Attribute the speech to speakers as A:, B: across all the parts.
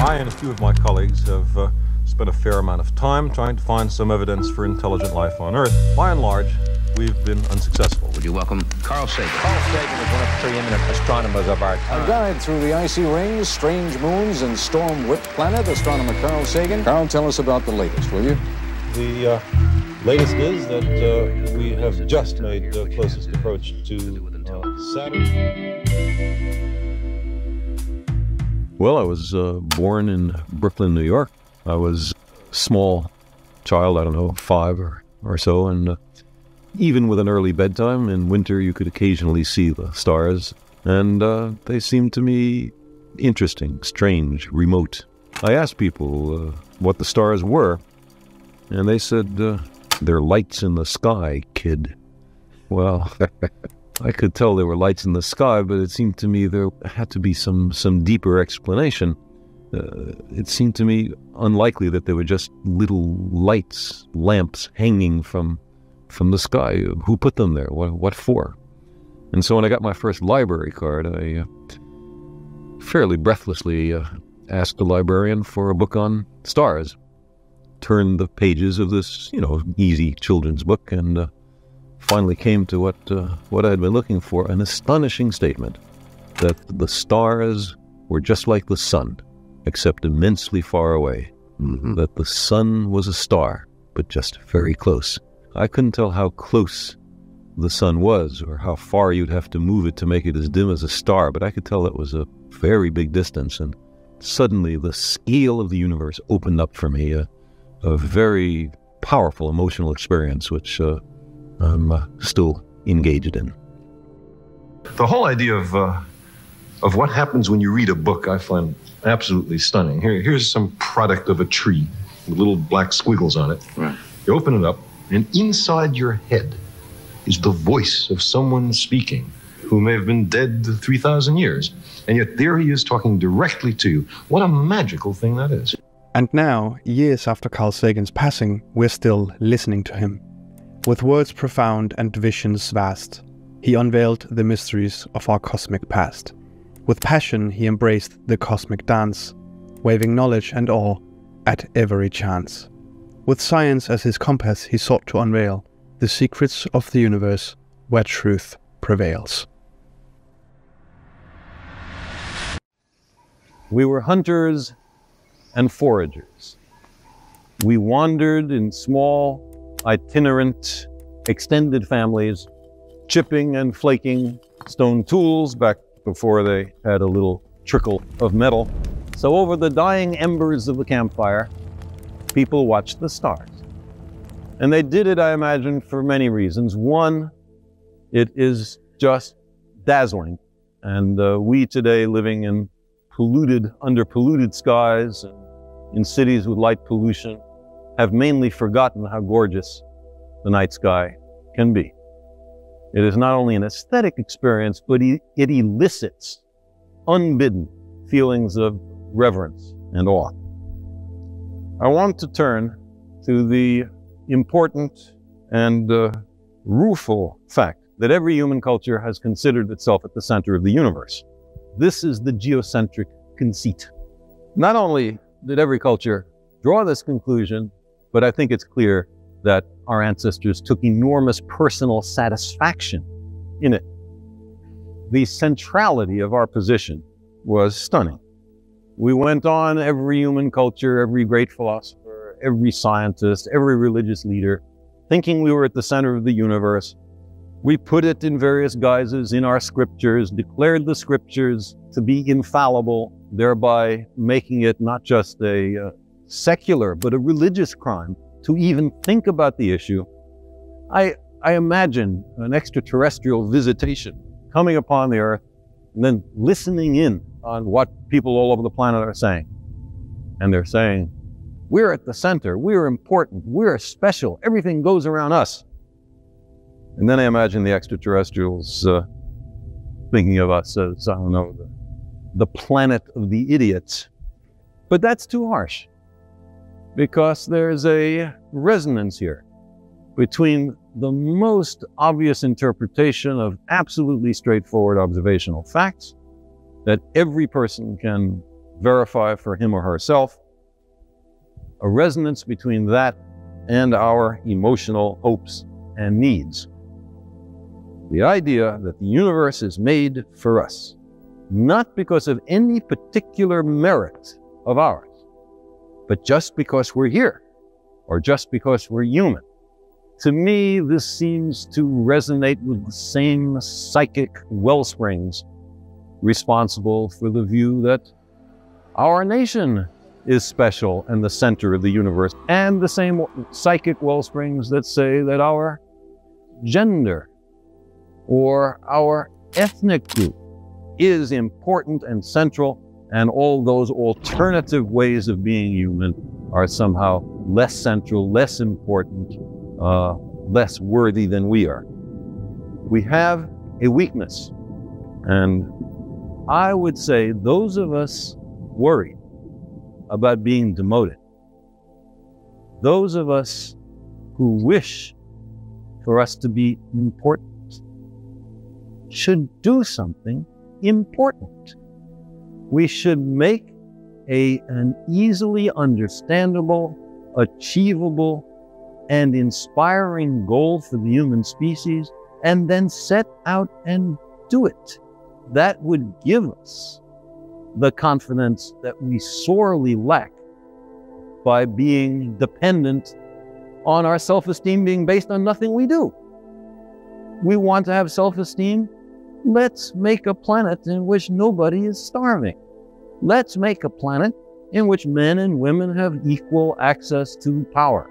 A: I and a few of my colleagues have uh, spent a fair amount of time trying to find some evidence for intelligent life on Earth. By and large, we've been unsuccessful.
B: Would you welcome Carl Sagan?
C: Carl Sagan is one of the preeminent astronomers of our time.
D: A guide through the icy rings, strange moons, and storm-whipped planet, astronomer Carl Sagan. Carl, tell us about the latest, will you?
A: The uh, latest is that uh, we have just made the closest approach to uh, Saturn. Well, I was uh, born in Brooklyn, New York. I was a small child, I don't know, five or, or so, and uh, even with an early bedtime in winter, you could occasionally see the stars, and uh, they seemed to me interesting, strange, remote. I asked people uh, what the stars were, and they said, uh, They're lights in the sky, kid. Well, I could tell there were lights in the sky, but it seemed to me there had to be some, some deeper explanation. Uh, it seemed to me unlikely that there were just little lights, lamps hanging from from the sky. Who put them there? What, what for? And so when I got my first library card, I uh, fairly breathlessly uh, asked the librarian for a book on stars. Turned the pages of this, you know, easy children's book, and uh, finally came to what uh, what I had been looking for: an astonishing statement that the stars were just like the sun, except immensely far away.
B: Mm-hmm.
A: That the sun was a star, but just very close. I couldn't tell how close the sun was, or how far you'd have to move it to make it as dim as a star, but I could tell it was a very big distance. And suddenly, the scale of the universe opened up for me. A, a very powerful emotional experience, which uh, I'm uh, still engaged in.
E: The whole idea of uh, of what happens when you read a book, I find absolutely stunning. Here, here's some product of a tree with little black squiggles on it.
B: Right.
E: You open it up, and inside your head is the voice of someone speaking who may have been dead 3,000 years. And yet there he is talking directly to you. What a magical thing that is.
F: And now, years after Carl Sagan's passing, we're still listening to him. With words profound and visions vast, he unveiled the mysteries of our cosmic past. With passion, he embraced the cosmic dance, waving knowledge and awe at every chance. With science as his compass, he sought to unveil the secrets of the universe where truth prevails.
A: We were hunters and foragers. We wandered in small, itinerant, extended families, chipping and flaking stone tools back before they had a little trickle of metal. So, over the dying embers of the campfire, people watched the stars. And they did it, I imagine, for many reasons. One, it is just dazzling. And uh, we today, living in polluted, under polluted skies in cities with light pollution, have mainly forgotten how gorgeous the night sky can be. It is not only an aesthetic experience, but it elicits unbidden feelings of reverence and awe. I want to turn to the important and uh, rueful fact that every human culture has considered itself at the center of the universe. This is the geocentric conceit. Not only did every culture draw this conclusion, but I think it's clear that our ancestors took enormous personal satisfaction in it. The centrality of our position was stunning. We went on, every human culture, every great philosopher, every scientist, every religious leader, thinking we were at the center of the universe. We put it in various guises in our scriptures, declared the scriptures to be infallible, thereby making it not just a uh, secular, but a religious crime to even think about the issue. I, I imagine an extraterrestrial visitation coming upon the earth and then listening in on what people all over the planet are saying. And they're saying, we're at the center, we're important, we're special, everything goes around us. And then I imagine the extraterrestrials uh, thinking of us as, I don't know, the, the planet of the idiots. But that's too harsh because there's a resonance here between the most obvious interpretation of absolutely straightforward observational facts that every person can verify for him or herself a resonance between that and our emotional hopes and needs. The idea that the universe is made for us, not because of any particular merit of ours, but just because we're here, or just because we're human. To me, this seems to resonate with the same psychic well springs responsible for the view that our nation is special and the center of the universe, and the same psychic well springs that say that our gender or our ethnic group is important and central, and all those alternative ways of being human are somehow less central, less important, uh, less worthy than we are. We have a weakness, and I would say those of us worried about being demoted, those of us who wish for us to be important should do something important. We should make a, an easily understandable, achievable, and inspiring goal for the human species and then set out and do it. That would give us the confidence that we sorely lack by being dependent on our self esteem being based on nothing we do. We want to have self esteem. Let's make a planet in which nobody is starving. Let's make a planet in which men and women have equal access to power.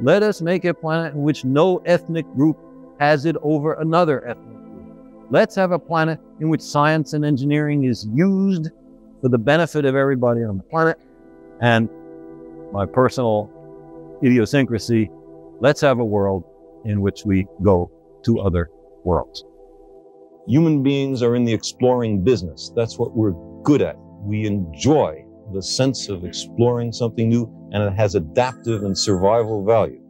A: Let us make a planet in which no ethnic group has it over another ethnic group. Let's have a planet in which science and engineering is used for the benefit of everybody on the planet. And my personal idiosyncrasy, let's have a world in which we go to other worlds. Human beings are in the exploring business. That's what we're good at. We enjoy the sense of exploring something new, and it has adaptive and survival value.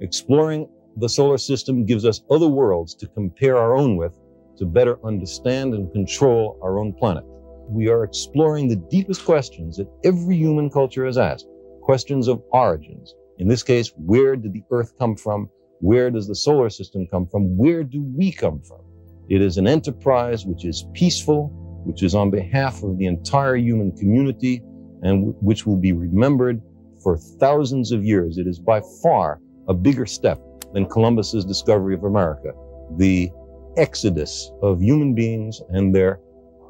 A: Exploring the solar system gives us other worlds to compare our own with to better understand and control our own planet. We are exploring the deepest questions that every human culture has asked questions of origins. In this case, where did the Earth come from? Where does the solar system come from? Where do we come from? It is an enterprise which is peaceful, which is on behalf of the entire human community, and which will be remembered for thousands of years. It is by far a bigger step than Columbus's discovery of America. The exodus of human beings and their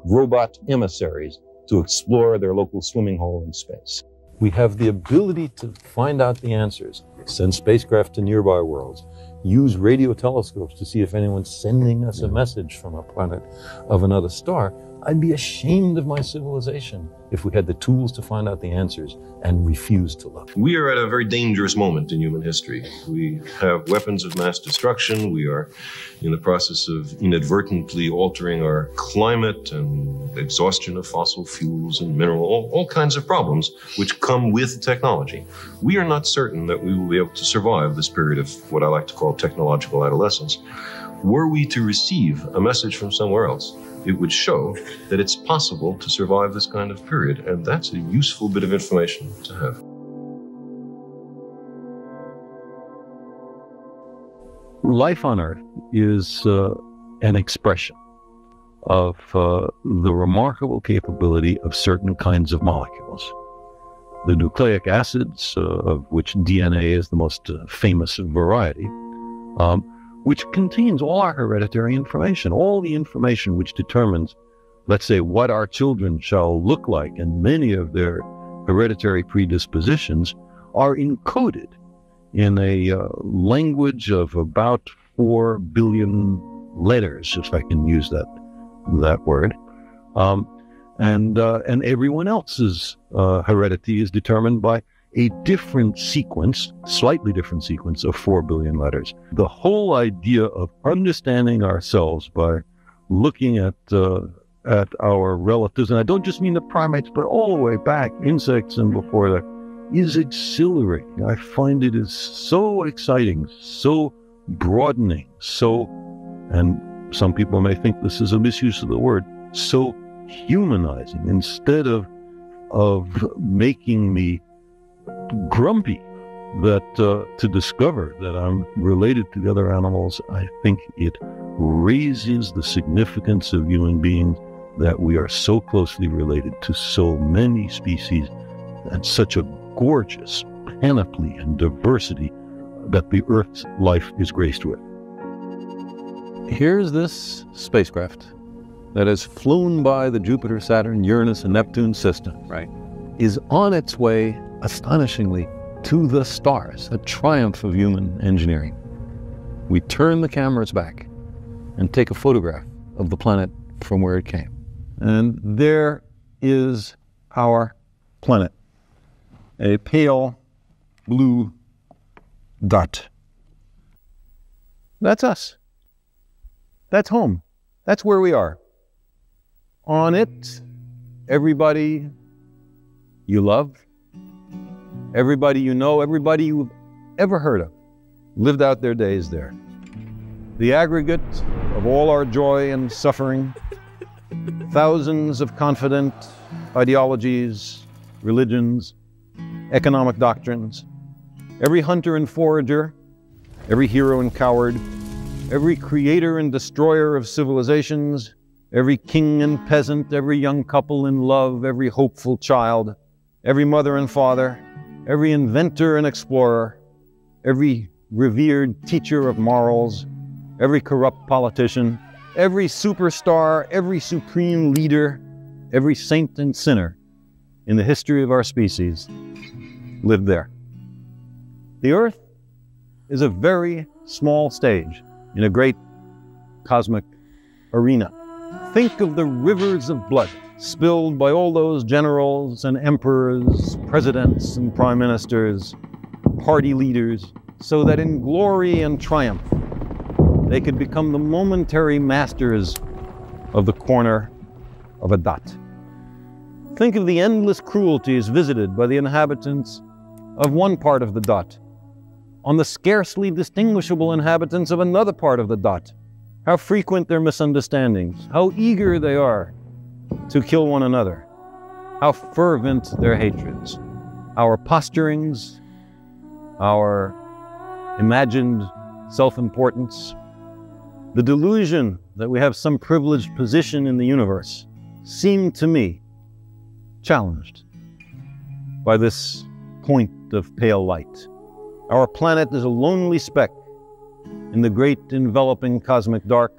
A: robot emissaries to explore their local swimming hole in space. We have the ability to find out the answers, send spacecraft to nearby worlds, use radio telescopes to see if anyone's sending us a message from a planet of another star. I'd be ashamed of my civilization if we had the tools to find out the answers and refuse to look.
E: We are at a very dangerous moment in human history. We have weapons of mass destruction. We are in the process of inadvertently altering our climate and exhaustion of fossil fuels and mineral, all, all kinds of problems which come with technology. We are not certain that we will be able to survive this period of what I like to call technological adolescence. Were we to receive a message from somewhere else, it would show that it's possible to survive this kind of period. And that's a useful bit of information to have.
A: Life on Earth is uh, an expression of uh, the remarkable capability of certain kinds of molecules. The nucleic acids, uh, of which DNA is the most uh, famous variety, um, which contains all our hereditary information, all the information which determines, let's say, what our children shall look like, and many of their hereditary predispositions are encoded in a uh, language of about four billion letters, if I can use that that word. Um, and uh, and everyone else's uh, heredity is determined by a different sequence, slightly different sequence of 4 billion letters. The whole idea of understanding ourselves by looking at uh, at our relatives, and I don't just mean the primates, but all the way back, insects and before that, is exhilarating. I find it is so exciting, so broadening, so, and some people may think this is a misuse of the word, so humanizing. Instead of of making me grumpy that uh, to discover that I'm related to the other animals, I think it raises the significance of human beings that we are so closely related to so many species and such a gorgeous panoply and diversity that the Earth's life is graced with. Here's this spacecraft that has flown by the Jupiter, Saturn, Uranus, and Neptune system, right, is on its way, astonishingly, to the stars, a triumph of human engineering. We turn the cameras back and take a photograph of the planet from where it came. And there is our planet, a pale blue dot. That's us. That's home. That's where we are. On it, everybody you love, everybody you know, everybody you've ever heard of lived out their days there. The aggregate of all our joy and suffering, thousands of confident ideologies, religions, economic doctrines, every hunter and forager, every hero and coward, every creator and destroyer of civilizations, every king and peasant, every young couple in love, every hopeful child, every mother and father, every inventor and explorer, every revered teacher of morals, every corrupt politician, every superstar, every supreme leader, every saint and sinner in the history of our species lived there. The Earth is a very small stage in a great cosmic arena. Think of the rivers of blood spilled by all those generals and emperors, presidents and prime ministers, party leaders, so that in glory and triumph they could become the momentary masters of the corner of a dot. Think of the endless cruelties visited by the inhabitants of one part of the dot on the scarcely distinguishable inhabitants of another part of the dot how frequent their misunderstandings, how eager they are to kill one another, how fervent their hatreds, our posturings, our imagined self importance, the delusion that we have some privileged position in the universe seem to me challenged by this point of pale light. Our planet is a lonely speck in the great enveloping cosmic dark,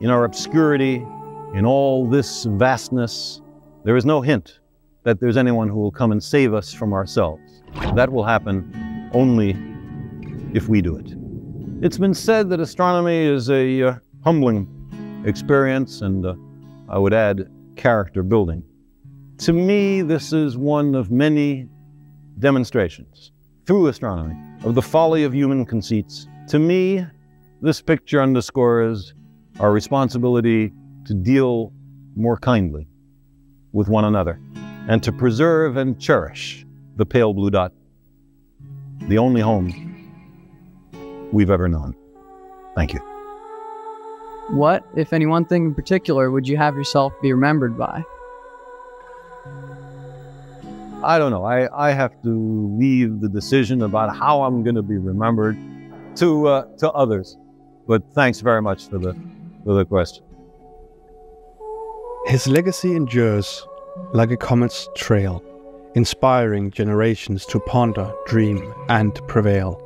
A: in our obscurity, in all this vastness, there is no hint that there's anyone who will come and save us from ourselves. That will happen only if we do it. It's been said that astronomy is a uh, humbling experience and, uh, I would add, character building. To me, this is one of many demonstrations through astronomy of the folly of human conceits. To me, this picture underscores our responsibility to deal more kindly with one another and to preserve and cherish the pale blue dot, the only home we've ever known. Thank you.
B: What, if any one thing in particular, would you have yourself be remembered by?
A: I don't know. I, I have to leave the decision about how I'm going to be remembered to, uh, to others. But thanks very much for the, for the question.
F: His legacy endures like a comet's trail, inspiring generations to ponder, dream, and prevail.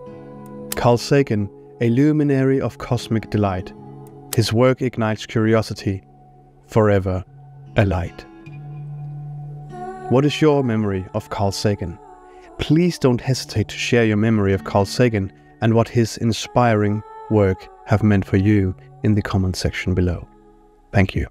F: Carl Sagan, a luminary of cosmic delight, his work ignites curiosity, forever a light. What is your memory of Carl Sagan? Please don't hesitate to share your memory of Carl Sagan and what his inspiring work have meant for you in the comment section below. Thank you.